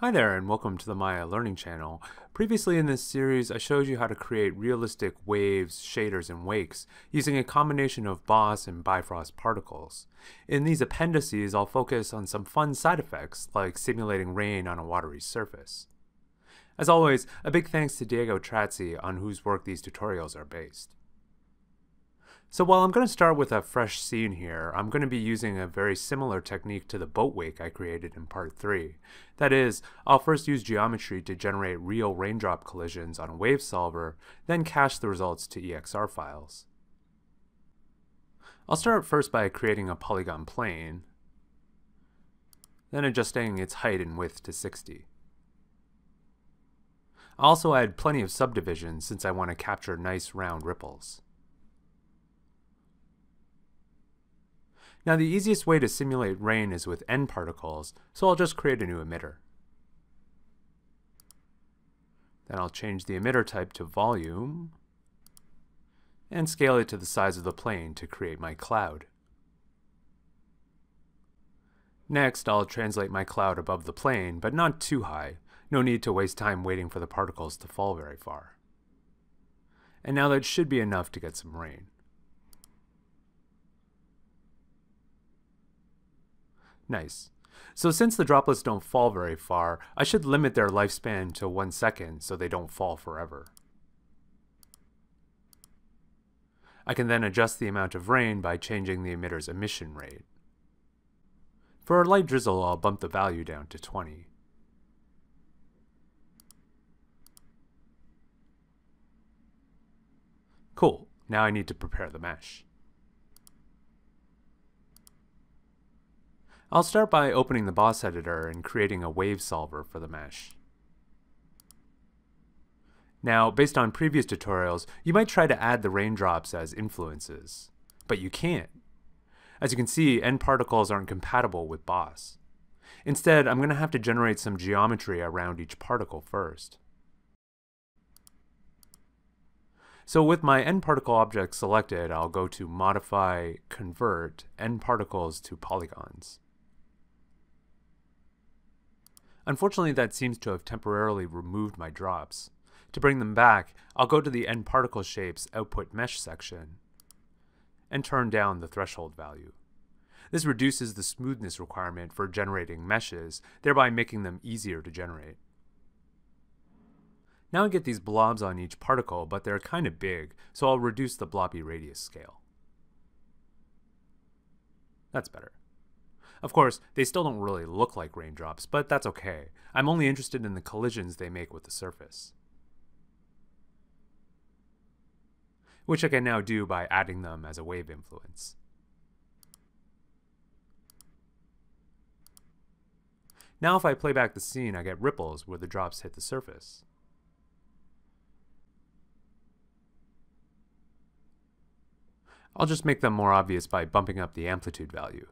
Hi there and welcome to the Maya Learning Channel. Previously in this series I showed you how to create realistic waves, shaders, and wakes using a combination of Boss and Bifrost particles. In these appendices I'll focus on some fun side effects like simulating rain on a watery surface. As always, a big thanks to Diego Trazzi on whose work these tutorials are based. So while I'm going to start with a fresh scene here, I'm going to be using a very similar technique to the boat wake I created in part 3. That is, I'll first use geometry to generate real raindrop collisions on a wave solver, then cache the results to EXR files. I'll start first by creating a polygon plane, then adjusting its height and width to 60. I'll also add plenty of subdivisions since I want to capture nice round ripples. Now the easiest way to simulate rain is with N particles, so I'll just create a new emitter. Then I'll change the emitter type to volume and scale it to the size of the plane to create my cloud. Next, I'll translate my cloud above the plane, but not too high. No need to waste time waiting for the particles to fall very far. And now that should be enough to get some rain. Nice. So since the droplets don't fall very far, I should limit their lifespan to one second so they don't fall forever. I can then adjust the amount of rain by changing the emitter's emission rate. For a light drizzle, I'll bump the value down to 20. Cool, now I need to prepare the mesh. I'll start by opening the Boss editor and creating a wave solver for the mesh. Now, based on previous tutorials, you might try to add the raindrops as influences, but you can't. As you can see, N particles aren't compatible with Boss. Instead, I'm going to have to generate some geometry around each particle first. So with my N particle object selected, I'll go to Modify, Convert, N particles to polygons. Unfortunately, that seems to have temporarily removed my drops. To bring them back, I'll go to the N particle shapes output mesh section and turn down the threshold value. This reduces the smoothness requirement for generating meshes, thereby making them easier to generate. Now I get these blobs on each particle, but they're kind of big, so I'll reduce the blobby radius scale. That's better. Of course, they still don't really look like raindrops, but that's okay. I'm only interested in the collisions they make with the surface. Which I can now do by adding them as a wave influence. Now if I play back the scene, I get ripples where the drops hit the surface. I'll just make them more obvious by bumping up the amplitude value.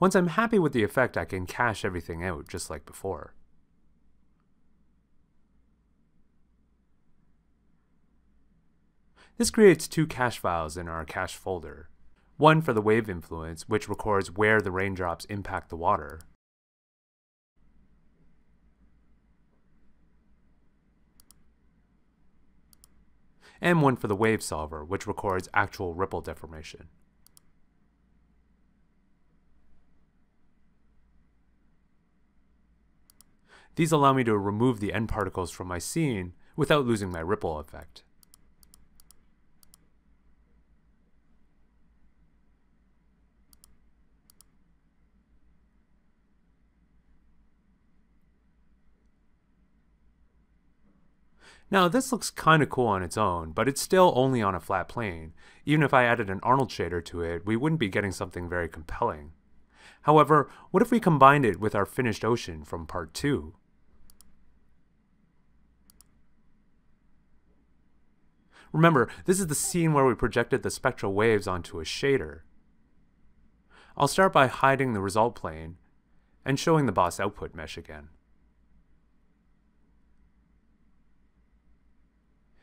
Once I'm happy with the effect, I can cache everything out just like before. This creates two cache files in our cache folder. One for the wave influence, which records where the raindrops impact the water. And one for the wave solver, which records actual ripple deformation. These allow me to remove the N particles from my scene without losing my ripple effect. Now this looks kinda cool on its own, but it's still only on a flat plane. Even if I added an Arnold shader to it, we wouldn't be getting something very compelling. However, what if we combined it with our finished ocean from part 2? Remember, this is the scene where we projected the spectral waves onto a shader. I'll start by hiding the result plane and showing the boss output mesh again.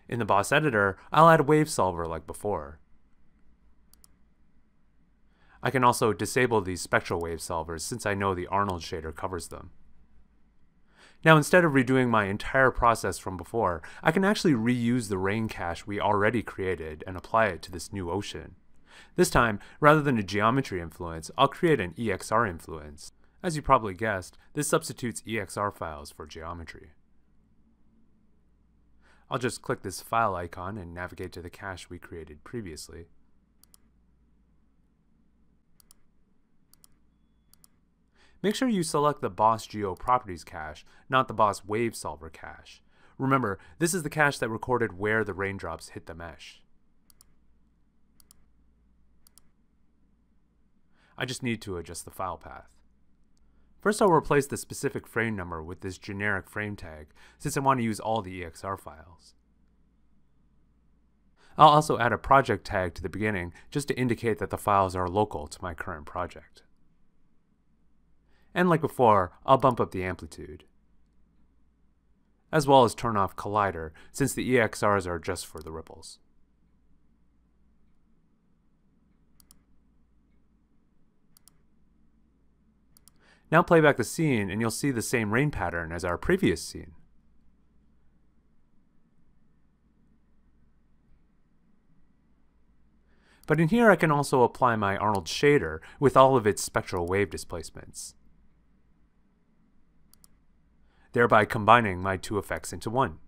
In the boss editor, I'll add a wave solver like before. I can also disable these spectral wave solvers since I know the Arnold shader covers them. Now instead of redoing my entire process from before, I can actually reuse the rain cache we already created and apply it to this new ocean. This time, rather than a geometry influence, I'll create an EXR influence. As you probably guessed, this substitutes EXR files for geometry. I'll just click this file icon and navigate to the cache we created previously. Make sure you select the Boss Geo Properties cache, not the Boss Wave Solver cache. Remember, this is the cache that recorded where the raindrops hit the mesh. I just need to adjust the file path. First I'll replace the specific frame number with this generic frame tag, since I want to use all the EXR files. I'll also add a project tag to the beginning, just to indicate that the files are local to my current project. And like before, I'll bump up the amplitude. As well as turn off Collider, since the EXRs are just for the ripples. Now play back the scene and you'll see the same rain pattern as our previous scene. But in here I can also apply my Arnold shader with all of its spectral wave displacements thereby combining my two effects into one.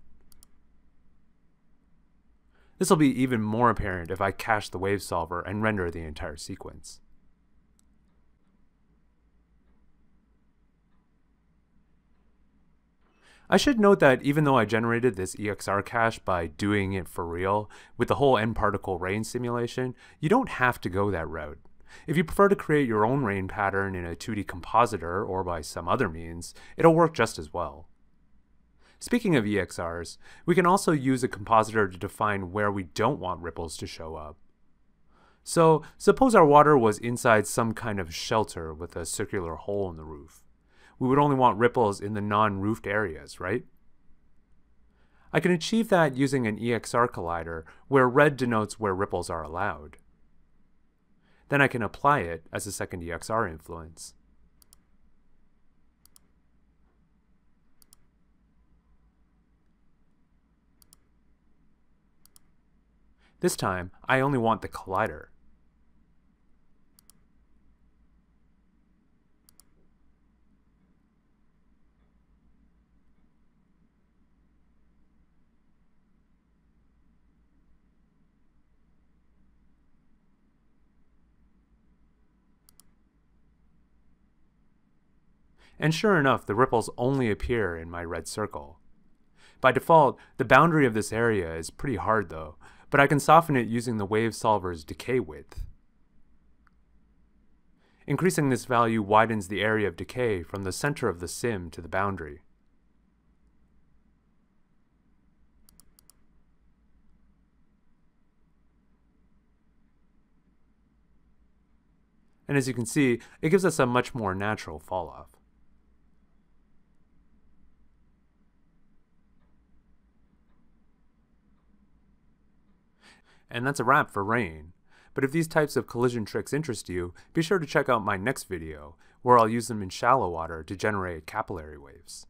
This will be even more apparent if I cache the wave solver and render the entire sequence. I should note that even though I generated this EXR cache by doing it for real, with the whole N particle rain simulation, you don't have to go that route. If you prefer to create your own rain pattern in a 2D compositor or by some other means, it'll work just as well. Speaking of EXRs, we can also use a compositor to define where we don't want ripples to show up. So suppose our water was inside some kind of shelter with a circular hole in the roof. We would only want ripples in the non-roofed areas, right? I can achieve that using an EXR collider where red denotes where ripples are allowed. Then I can apply it as a second EXR influence. This time, I only want the collider. And sure enough, the ripples only appear in my red circle. By default, the boundary of this area is pretty hard though, but I can soften it using the wave solver's decay width. Increasing this value widens the area of decay from the center of the sim to the boundary. And as you can see, it gives us a much more natural falloff. And that's a wrap for rain. But if these types of collision tricks interest you, be sure to check out my next video, where I'll use them in shallow water to generate capillary waves.